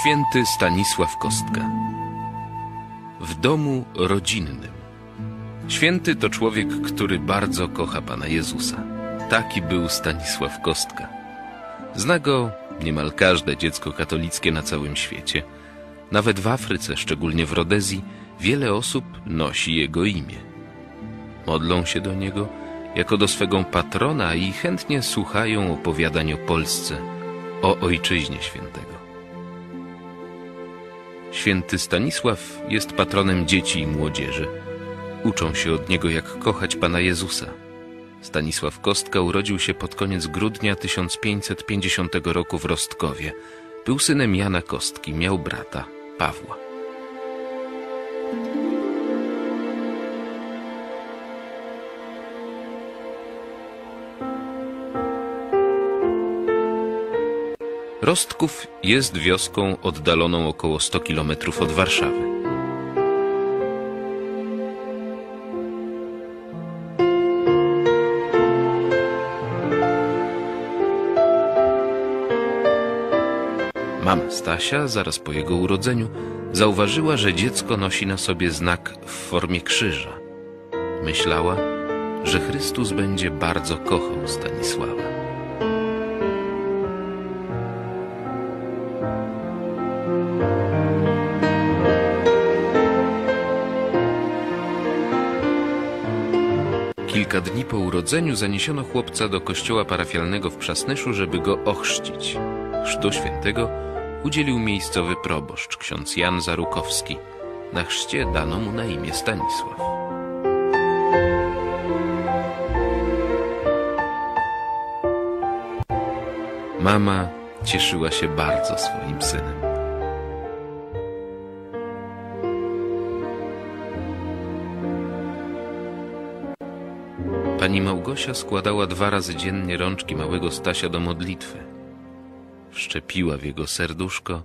Święty Stanisław Kostka W domu rodzinnym Święty to człowiek, który bardzo kocha Pana Jezusa. Taki był Stanisław Kostka. Zna go niemal każde dziecko katolickie na całym świecie. Nawet w Afryce, szczególnie w Rodezji, wiele osób nosi jego imię. Modlą się do niego jako do swego patrona i chętnie słuchają opowiadań o Polsce, o Ojczyźnie Świętego. Święty Stanisław jest patronem dzieci i młodzieży. Uczą się od niego, jak kochać Pana Jezusa. Stanisław Kostka urodził się pod koniec grudnia 1550 roku w Rostkowie. Był synem Jana Kostki, miał brata, Pawła. Rostków jest wioską oddaloną około 100 kilometrów od Warszawy. Mama Stasia, zaraz po jego urodzeniu, zauważyła, że dziecko nosi na sobie znak w formie krzyża. Myślała, że Chrystus będzie bardzo kochał Stanisława. Urodzeniu zaniesiono chłopca do kościoła parafialnego w Przasnyszu, żeby go ochrzcić. Chrztu świętego udzielił miejscowy proboszcz, ksiądz Jan Zarukowski. Na chrzcie dano mu na imię Stanisław. Mama cieszyła się bardzo swoim synem. Pani Małgosia składała dwa razy dziennie rączki małego Stasia do modlitwy. Wszczepiła w jego serduszko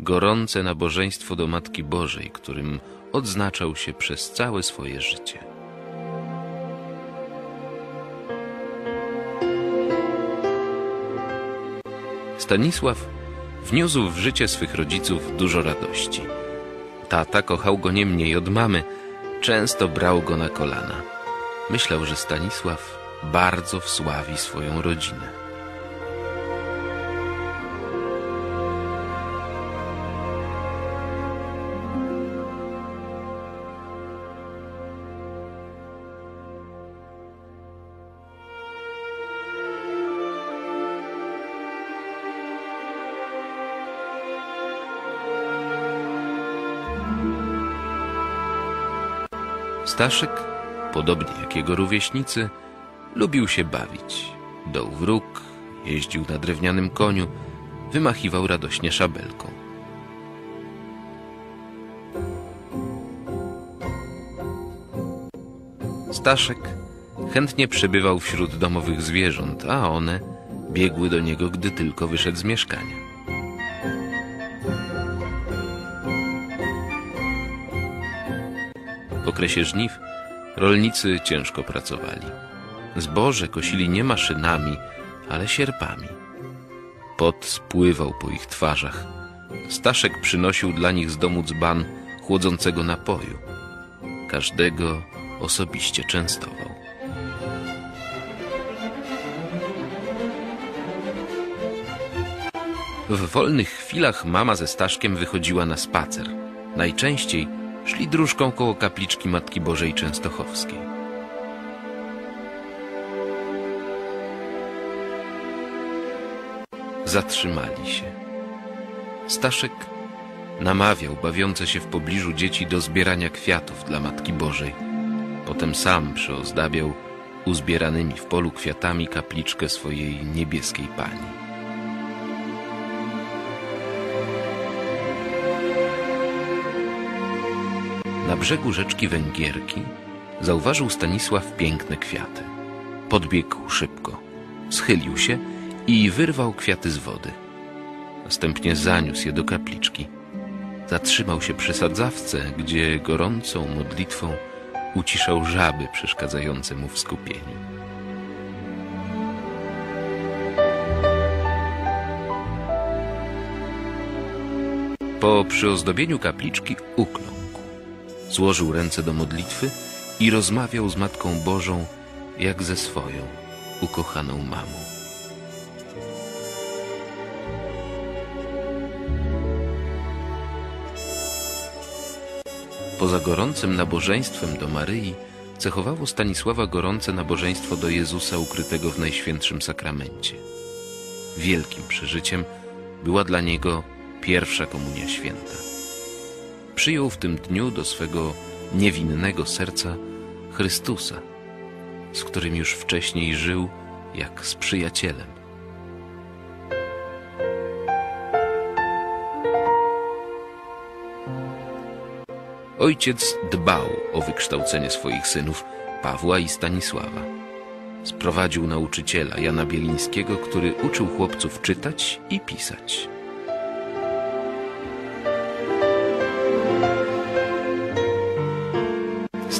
gorące nabożeństwo do Matki Bożej, którym odznaczał się przez całe swoje życie. Stanisław wniósł w życie swych rodziców dużo radości. Tata kochał go nie mniej od mamy, często brał go na kolana. Myślał, że Stanisław bardzo wsławi swoją rodzinę. Staszek, podobnie jego rówieśnicy, lubił się bawić. Dął wróg, jeździł na drewnianym koniu, wymachiwał radośnie szabelką. Staszek chętnie przebywał wśród domowych zwierząt, a one biegły do niego, gdy tylko wyszedł z mieszkania. W okresie żniw rolnicy ciężko pracowali. Zboże kosili nie maszynami, ale sierpami. Pot spływał po ich twarzach. Staszek przynosił dla nich z domu dzban chłodzącego napoju. Każdego osobiście częstował. W wolnych chwilach mama ze Staszkiem wychodziła na spacer. Najczęściej szli dróżką koło kapliczki Matki Bożej Częstochowskiej. Zatrzymali się. Staszek namawiał bawiące się w pobliżu dzieci do zbierania kwiatów dla Matki Bożej. Potem sam przyozdabiał uzbieranymi w polu kwiatami kapliczkę swojej niebieskiej Pani. Na brzegu rzeczki Węgierki zauważył Stanisław piękne kwiaty. Podbiegł szybko, schylił się i wyrwał kwiaty z wody. Następnie zaniósł je do kapliczki. Zatrzymał się przy sadzawce, gdzie gorącą modlitwą uciszał żaby przeszkadzające mu w skupieniu. Po przyozdobieniu kapliczki ukląkł. Złożył ręce do modlitwy i rozmawiał z Matką Bożą jak ze swoją, ukochaną mamą. Poza gorącym nabożeństwem do Maryi cechowało Stanisława gorące nabożeństwo do Jezusa ukrytego w Najświętszym Sakramencie. Wielkim przeżyciem była dla niego pierwsza komunia święta. Przyjął w tym dniu do swego niewinnego serca Chrystusa, z którym już wcześniej żył jak z przyjacielem. Ojciec dbał o wykształcenie swoich synów, Pawła i Stanisława. Sprowadził nauczyciela Jana Bielińskiego, który uczył chłopców czytać i pisać.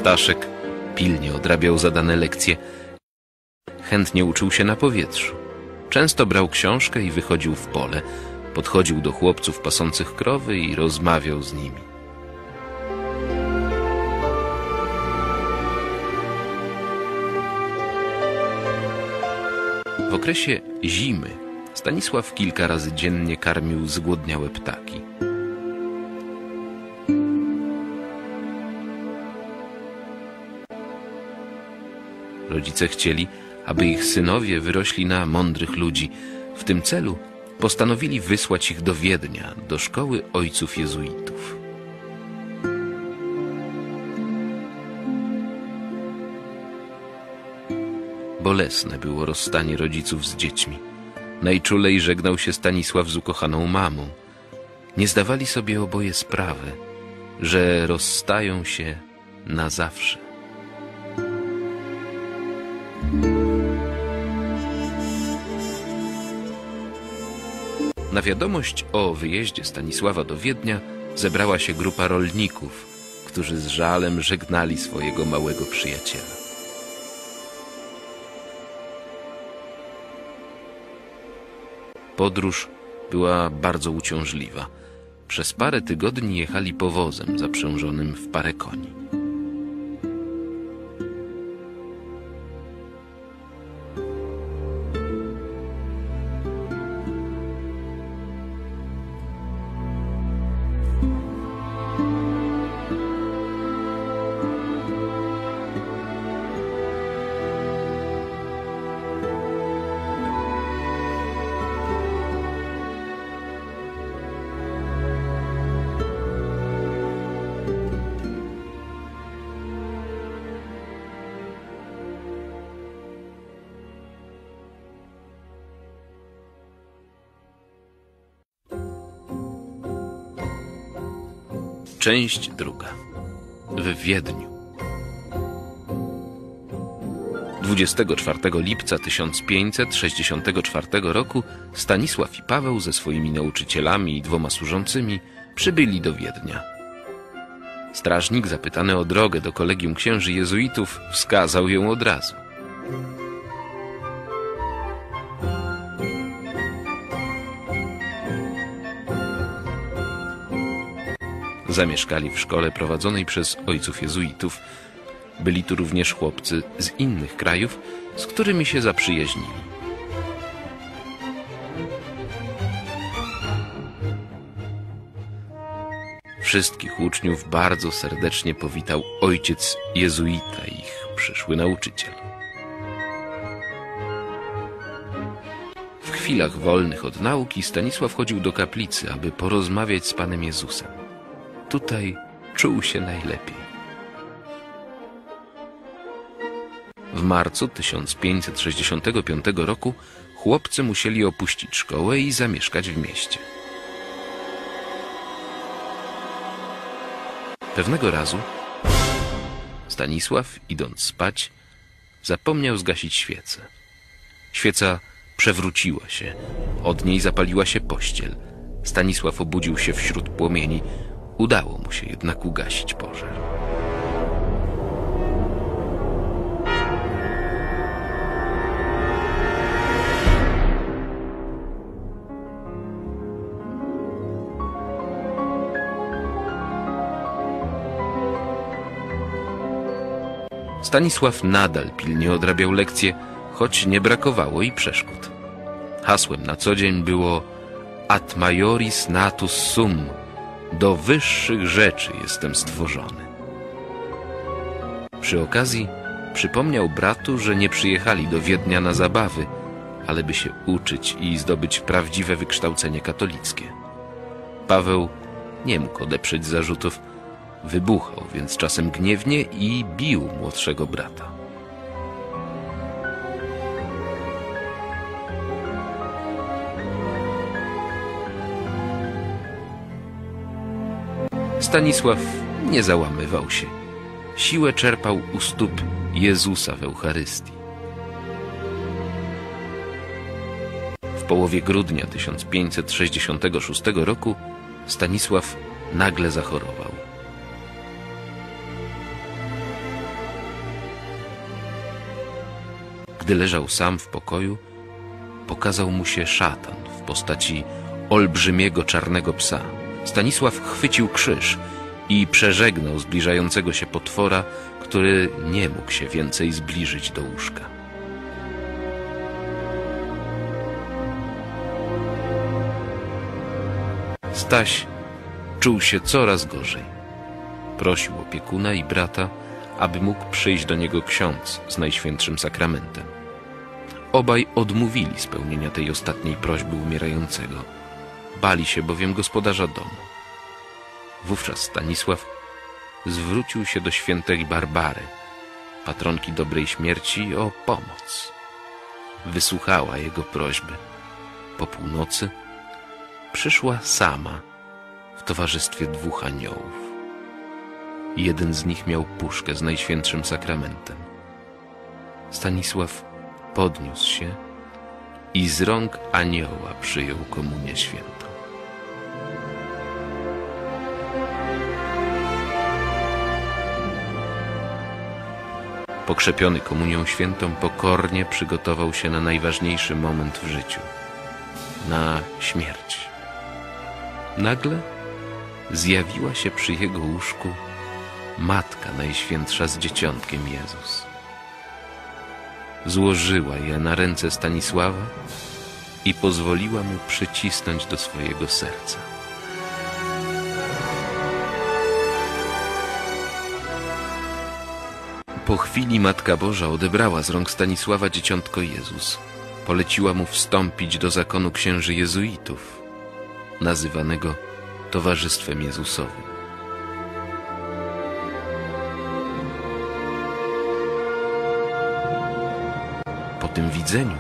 Staszek pilnie odrabiał zadane lekcje. Chętnie uczył się na powietrzu. Często brał książkę i wychodził w pole. Podchodził do chłopców pasących krowy i rozmawiał z nimi. W okresie zimy Stanisław kilka razy dziennie karmił zgłodniałe ptaki. Rodzice chcieli, aby ich synowie wyrośli na mądrych ludzi. W tym celu postanowili wysłać ich do Wiednia, do szkoły ojców jezuitów. Bolesne było rozstanie rodziców z dziećmi. Najczulej żegnał się Stanisław z ukochaną mamą. Nie zdawali sobie oboje sprawy, że rozstają się na zawsze. Na wiadomość o wyjeździe Stanisława do Wiednia zebrała się grupa rolników, którzy z żalem żegnali swojego małego przyjaciela. Podróż była bardzo uciążliwa. Przez parę tygodni jechali powozem zaprzężonym w parę koni. Część druga. W Wiedniu. 24 lipca 1564 roku Stanisław i Paweł ze swoimi nauczycielami i dwoma służącymi przybyli do Wiednia. Strażnik, zapytany o drogę do kolegium księży jezuitów, wskazał ją od razu. Zamieszkali w szkole prowadzonej przez ojców jezuitów. Byli tu również chłopcy z innych krajów, z którymi się zaprzyjaźnili. Wszystkich uczniów bardzo serdecznie powitał ojciec jezuita, ich przyszły nauczyciel. W chwilach wolnych od nauki Stanisław chodził do kaplicy, aby porozmawiać z Panem Jezusem. Tutaj czuł się najlepiej. W marcu 1565 roku chłopcy musieli opuścić szkołę i zamieszkać w mieście. Pewnego razu Stanisław, idąc spać, zapomniał zgasić świecę. Świeca przewróciła się, od niej zapaliła się pościel. Stanisław obudził się wśród płomieni. Udało mu się jednak ugasić pożar. Stanisław nadal pilnie odrabiał lekcje, choć nie brakowało i przeszkód. Hasłem na co dzień było Ad majoris natus sum – do wyższych rzeczy jestem stworzony. Przy okazji przypomniał bratu, że nie przyjechali do Wiednia na zabawy, ale by się uczyć i zdobyć prawdziwe wykształcenie katolickie. Paweł nie mógł odeprzeć zarzutów, wybuchał więc czasem gniewnie i bił młodszego brata. Stanisław nie załamywał się. Siłę czerpał u stóp Jezusa w Eucharystii. W połowie grudnia 1566 roku Stanisław nagle zachorował. Gdy leżał sam w pokoju, pokazał mu się szatan w postaci olbrzymiego czarnego psa. Stanisław chwycił krzyż i przeżegnał zbliżającego się potwora, który nie mógł się więcej zbliżyć do łóżka. Staś czuł się coraz gorzej. Prosił opiekuna i brata, aby mógł przyjść do niego ksiądz z Najświętszym Sakramentem. Obaj odmówili spełnienia tej ostatniej prośby umierającego. Bali się bowiem gospodarza domu. Wówczas Stanisław zwrócił się do świętej Barbary, patronki dobrej śmierci, o pomoc. Wysłuchała jego prośby. Po północy przyszła sama w towarzystwie dwóch aniołów. Jeden z nich miał puszkę z Najświętszym Sakramentem. Stanisław podniósł się i z rąk anioła przyjął komunię świętą. Pokrzepiony komunią świętą pokornie przygotował się na najważniejszy moment w życiu na śmierć. Nagle zjawiła się przy jego łóżku Matka Najświętsza z Dzieciątkiem Jezus. Złożyła je na ręce Stanisława i pozwoliła mu przycisnąć do swojego serca. Po chwili Matka Boża odebrała z rąk Stanisława dzieciątko Jezus. Poleciła mu wstąpić do zakonu księży jezuitów, nazywanego Towarzystwem Jezusowym. Po tym widzeniu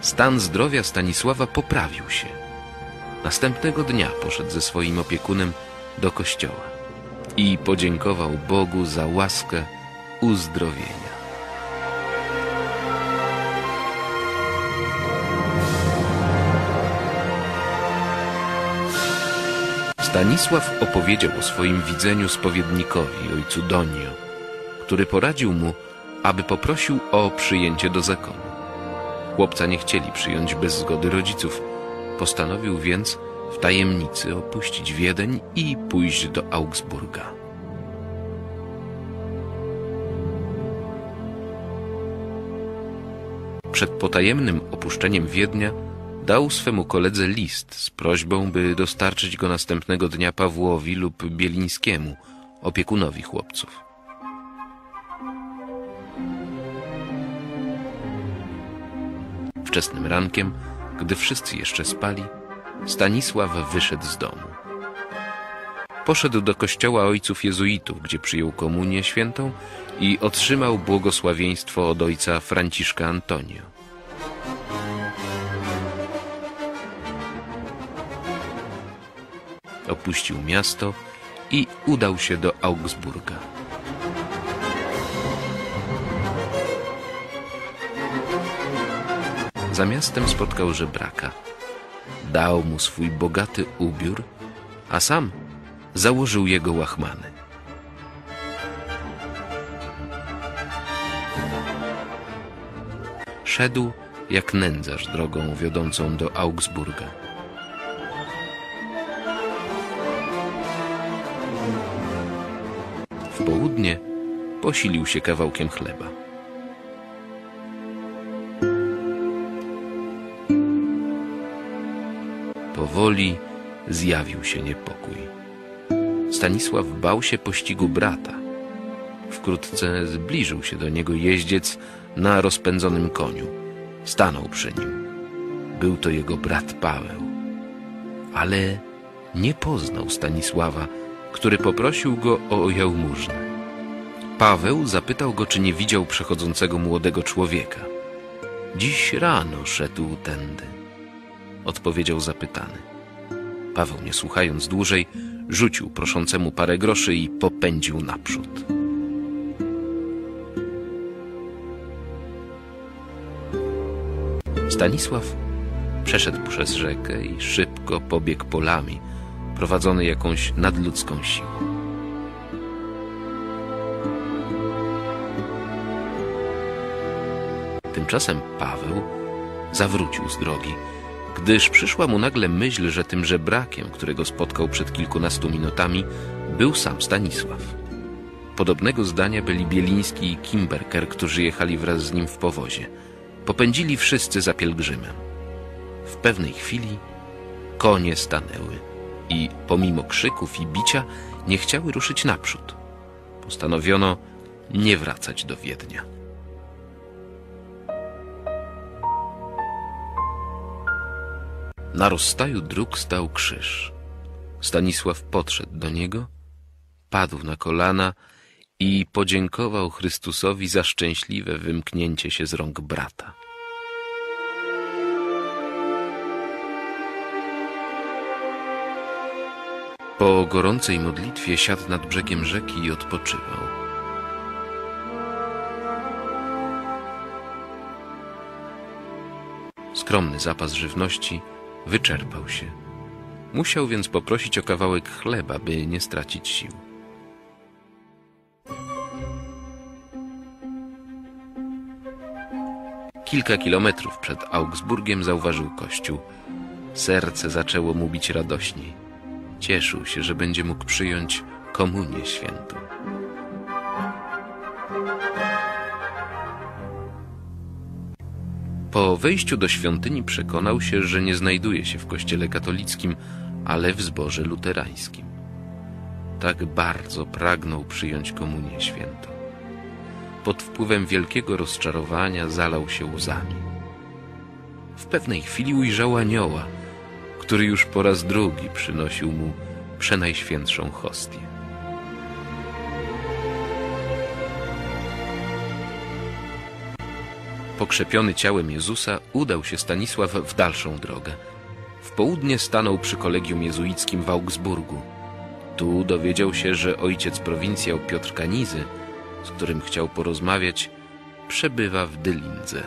stan zdrowia Stanisława poprawił się. Następnego dnia poszedł ze swoim opiekunem do kościoła i podziękował Bogu za łaskę uzdrowienia. Stanisław opowiedział o swoim widzeniu spowiednikowi, ojcu Donio, który poradził mu, aby poprosił o przyjęcie do zakonu. Chłopca nie chcieli przyjąć bez zgody rodziców. Postanowił więc w tajemnicy opuścić Wiedeń i pójść do Augsburga. Przed potajemnym opuszczeniem Wiednia dał swemu koledze list z prośbą, by dostarczyć go następnego dnia Pawłowi lub Bielińskiemu, opiekunowi chłopców. Wczesnym rankiem, gdy wszyscy jeszcze spali, Stanisław wyszedł z domu. Poszedł do kościoła ojców jezuitów, gdzie przyjął komunię świętą i otrzymał błogosławieństwo od ojca Franciszka Antonio. Opuścił miasto i udał się do Augsburga. Za miastem spotkał żebraka. Dał mu swój bogaty ubiór, a sam założył jego łachmany. Szedł jak nędzarz drogą wiodącą do Augsburga. W południe posilił się kawałkiem chleba. Powoli zjawił się niepokój. Stanisław bał się pościgu brata. Wkrótce zbliżył się do niego jeździec na rozpędzonym koniu. Stanął przy nim. Był to jego brat Paweł. Ale nie poznał Stanisława, który poprosił go o jałmużnę. Paweł zapytał go, czy nie widział przechodzącego młodego człowieka. Dziś rano szedł tędy, odpowiedział zapytany. Paweł, nie słuchając dłużej, rzucił proszącemu parę groszy i popędził naprzód. Stanisław przeszedł przez rzekę i szybko pobiegł polami, prowadzony jakąś nadludzką siłą. Tymczasem Paweł zawrócił z drogi, gdyż przyszła mu nagle myśl, że tym żebrakiem, którego spotkał przed kilkunastu minutami, był sam Stanisław. Podobnego zdania byli Bieliński i Kimberker, którzy jechali wraz z nim w powozie. Popędzili wszyscy za pielgrzymem. W pewnej chwili konie stanęły i pomimo krzyków i bicia nie chciały ruszyć naprzód. Postanowiono nie wracać do Wiednia. Na rozstaju dróg stał krzyż. Stanisław podszedł do niego, padł na kolana i podziękował Chrystusowi za szczęśliwe wymknięcie się z rąk brata. Po gorącej modlitwie siadł nad brzegiem rzeki i odpoczywał. Skromny zapas żywności wyczerpał się. Musiał więc poprosić o kawałek chleba, by nie stracić sił. Kilka kilometrów przed Augsburgiem zauważył kościół. Serce zaczęło mu bić radośniej. Cieszył się, że będzie mógł przyjąć komunię świętą. Po wejściu do świątyni przekonał się, że nie znajduje się w kościele katolickim, ale w zborze luterańskim. Tak bardzo pragnął przyjąć komunię świętą. Pod wpływem wielkiego rozczarowania zalał się łzami. W pewnej chwili ujrzał anioła, który już po raz drugi przynosił mu przenajświętszą hostię. Pokrzepiony ciałem Jezusa udał się Stanisław w dalszą drogę. W południe stanął przy kolegium jezuickim w Augsburgu. Tu dowiedział się, że ojciec prowincjał Piotr Kanizy, z którym chciał porozmawiać, przebywa w Dylindze.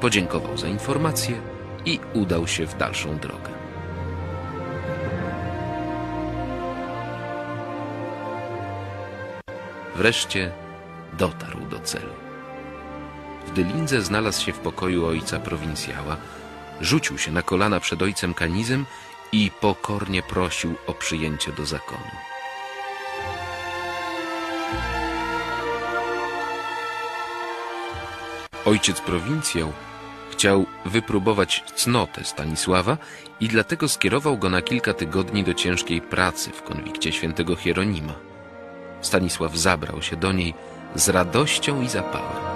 Podziękował za informację i udał się w dalszą drogę. Wreszcie dotarł do celu. W Dylindze znalazł się w pokoju ojca prowincjała, rzucił się na kolana przed ojcem Kanizem i pokornie prosił o przyjęcie do zakonu. Ojciec prowincjał chciał wypróbować cnotę Stanisława i dlatego skierował go na kilka tygodni do ciężkiej pracy w konwikcie świętego Hieronima. Stanisław zabrał się do niej z radością i zapałem.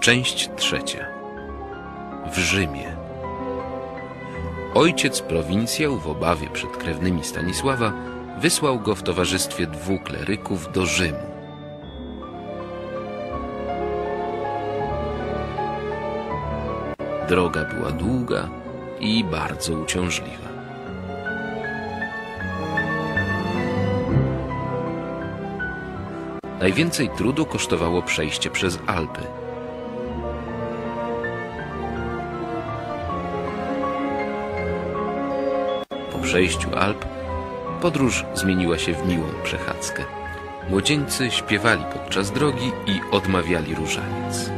Część trzecia. W Rzymie. Ojciec prowincjał w obawie przed krewnymi Stanisława wysłał go w towarzystwie dwóch kleryków do Rzymu. Droga była długa i bardzo uciążliwa. Najwięcej trudu kosztowało przejście przez Alpy. Przejściu Alp podróż zmieniła się w miłą przechadzkę. Młodzieńcy śpiewali podczas drogi i odmawiali różaniec.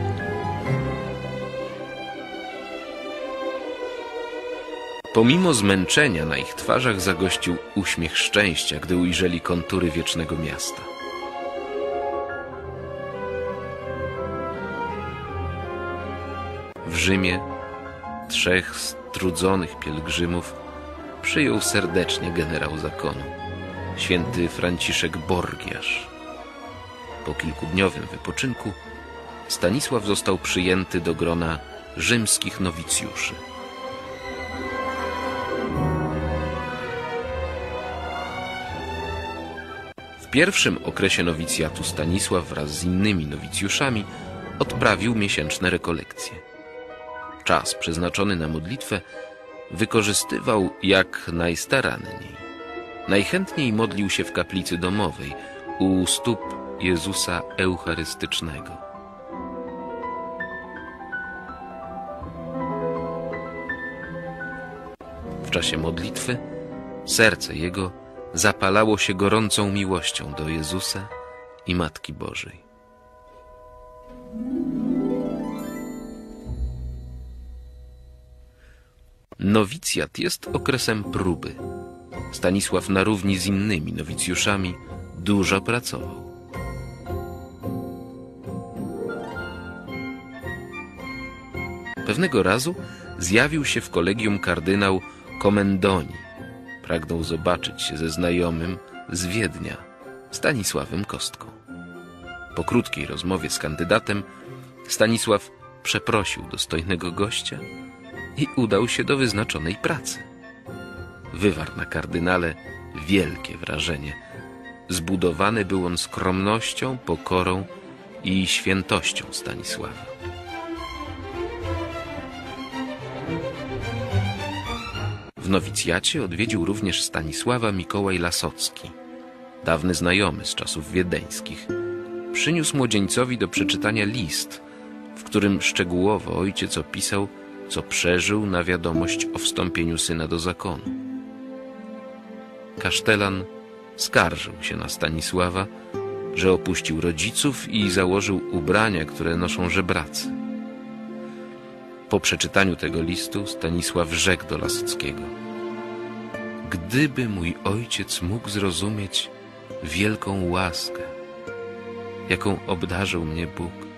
Pomimo zmęczenia na ich twarzach zagościł uśmiech szczęścia, gdy ujrzeli kontury wiecznego miasta. W Rzymie trzech strudzonych pielgrzymów przyjął serdecznie generał zakonu, święty Franciszek Borgiarz. Po kilkudniowym wypoczynku Stanisław został przyjęty do grona rzymskich nowicjuszy. W pierwszym okresie nowicjatu Stanisław wraz z innymi nowicjuszami odprawił miesięczne rekolekcje. Czas przeznaczony na modlitwę wykorzystywał jak najstaranniej. Najchętniej modlił się w kaplicy domowej u stóp Jezusa Eucharystycznego. W czasie modlitwy serce jego zapalało się gorącą miłością do Jezusa i Matki Bożej. Nowicjat jest okresem próby. Stanisław na równi z innymi nowicjuszami dużo pracował. Pewnego razu zjawił się w kolegium kardynał Komendoni. Pragnął zobaczyć się ze znajomym z Wiednia, Stanisławem Kostką. Po krótkiej rozmowie z kandydatem Stanisław przeprosił dostojnego gościa i udał się do wyznaczonej pracy. Wywarł na kardynale wielkie wrażenie. Zbudowany był on skromnością, pokorą i świętością Stanisława. W nowicjacie odwiedził również Stanisława Mikołaj Lasocki, dawny znajomy z czasów wiedeńskich. Przyniósł młodzieńcowi do przeczytania list, w którym szczegółowo ojciec opisał, co przeżył na wiadomość o wstąpieniu syna do zakonu. Kasztelan skarżył się na Stanisława, że opuścił rodziców i założył ubrania, które noszą żebracy. Po przeczytaniu tego listu Stanisław rzekł do Lasockiego Gdyby mój ojciec mógł zrozumieć wielką łaskę, jaką obdarzył mnie Bóg,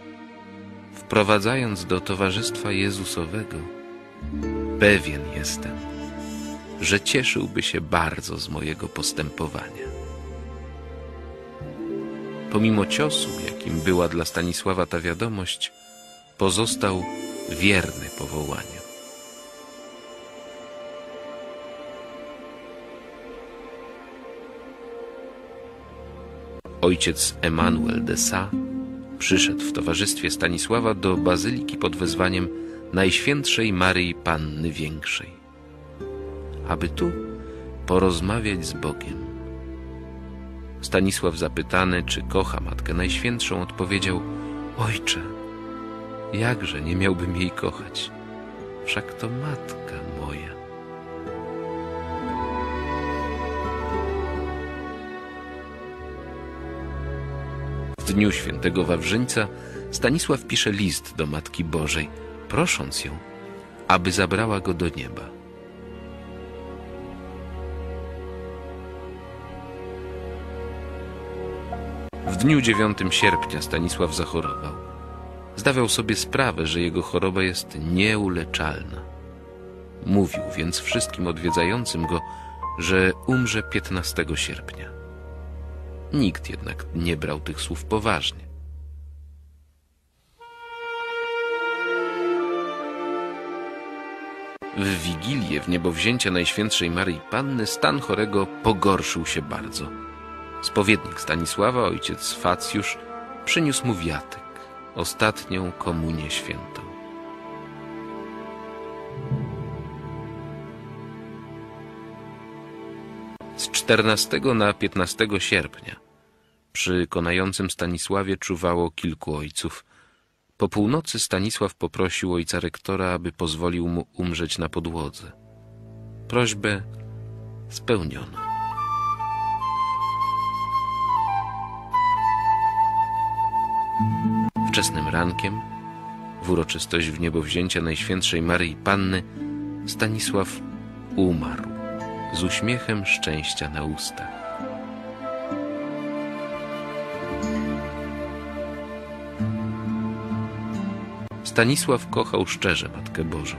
wprowadzając do towarzystwa Jezusowego, pewien jestem, że cieszyłby się bardzo z mojego postępowania. Pomimo ciosu, jakim była dla Stanisława ta wiadomość, pozostał wierny powołaniu. Ojciec Emanuel de Sa przyszedł w towarzystwie Stanisława do bazyliki pod wezwaniem Najświętszej Maryi Panny Większej, aby tu porozmawiać z Bogiem. Stanisław zapytany, czy kocha Matkę Najświętszą, odpowiedział Ojcze, jakże nie miałbym jej kochać, wszak to Matka W dniu świętego Wawrzyńca Stanisław pisze list do Matki Bożej, prosząc ją, aby zabrała go do nieba. W dniu 9 sierpnia Stanisław zachorował. Zdawał sobie sprawę, że jego choroba jest nieuleczalna. Mówił więc wszystkim odwiedzającym go, że umrze 15 sierpnia. Nikt jednak nie brał tych słów poważnie. W Wigilię w niebowzięcia Najświętszej Maryi Panny stan chorego pogorszył się bardzo. Spowiednik Stanisława, ojciec Facjusz, przyniósł mu wiatek, ostatnią komunię świętą. Z 14 na 15 sierpnia Przy konającym Stanisławie czuwało kilku ojców. Po północy Stanisław poprosił ojca rektora, aby pozwolił mu umrzeć na podłodze. Prośbę spełniono. Wczesnym rankiem, w uroczystość w niebowzięcia Najświętszej Maryi Panny, Stanisław umarł z uśmiechem szczęścia na ustach. Stanisław kochał szczerze Matkę Bożą.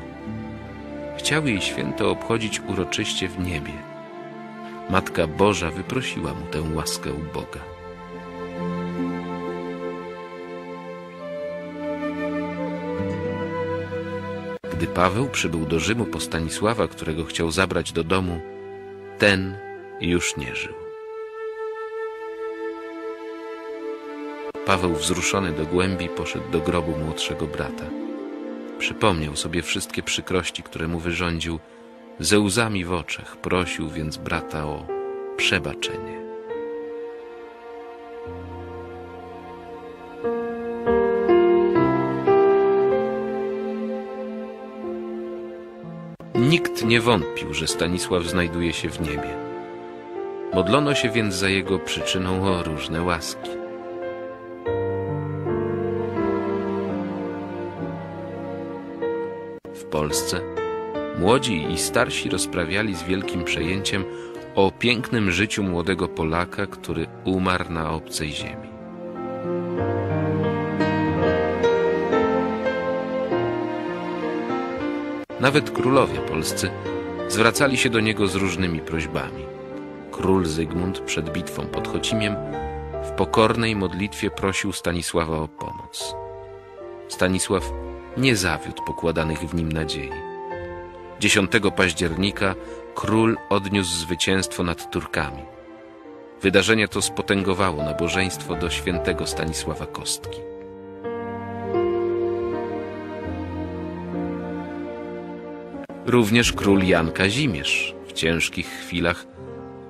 Chciał jej święto obchodzić uroczyście w niebie. Matka Boża wyprosiła mu tę łaskę u Boga. Gdy Paweł przybył do Rzymu po Stanisława, którego chciał zabrać do domu, ten już nie żył. Paweł, wzruszony do głębi, poszedł do grobu młodszego brata. Przypomniał sobie wszystkie przykrości, które mu wyrządził. Ze łzami w oczach prosił więc brata o przebaczenie. Nikt nie wątpił, że Stanisław znajduje się w niebie. Modlono się więc za jego przyczyną o różne łaski. Polsce młodzi i starsi rozprawiali z wielkim przejęciem o pięknym życiu młodego Polaka, który umarł na obcej ziemi. Nawet królowie polscy zwracali się do niego z różnymi prośbami. Król Zygmunt przed bitwą pod Chocimiem w pokornej modlitwie prosił Stanisława o pomoc. Stanisław nie zawiódł pokładanych w nim nadziei. 10 października król odniósł zwycięstwo nad Turkami. Wydarzenie to spotęgowało nabożeństwo do świętego Stanisława Kostki. Również król Jan Kazimierz w ciężkich chwilach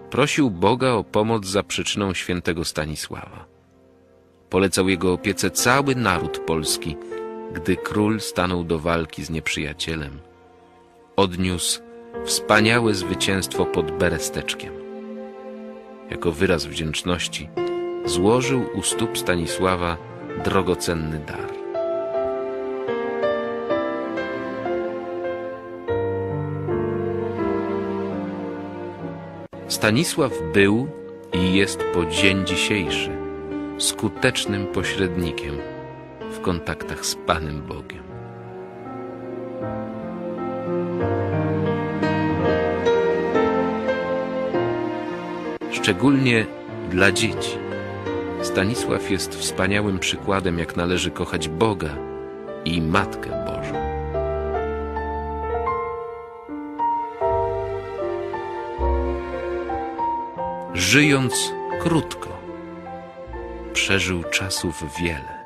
prosił Boga o pomoc za przyczyną świętego Stanisława. Polecał jego opiece cały naród polski, gdy król stanął do walki z nieprzyjacielem. Odniósł wspaniałe zwycięstwo pod Beresteczkiem. Jako wyraz wdzięczności złożył u stóp Stanisława drogocenny dar. Stanisław był i jest po dzień dzisiejszy skutecznym pośrednikiem kontaktach z Panem Bogiem. Szczególnie dla dzieci. Stanisław jest wspaniałym przykładem, jak należy kochać Boga i Matkę Bożą. Żyjąc krótko, przeżył czasów wiele.